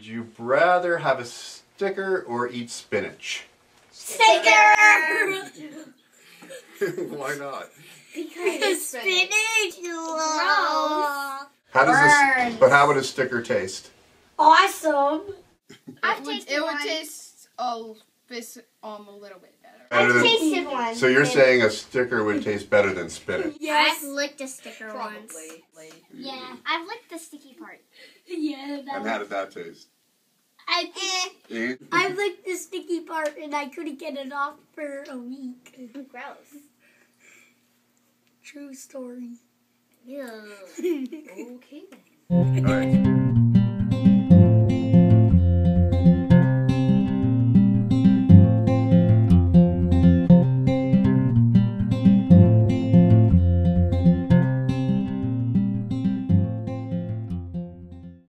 Would you rather have a sticker or eat spinach? Sticker! Why not? Because spinach is gross. How does Burns. this? But how would a sticker taste? Awesome. I've It would, tasted it would one. taste oh, this um a little bit better. Better I've than- tasted one. So you're saying a sticker would taste better than spinach? I've licked a sticker once. Yeah, I've licked the sticky part. Yeah, that And how did that taste? I Eh? I've licked the sticky part and I couldn't get it off for a week. Gross. true story. Yeah. Okay. All right.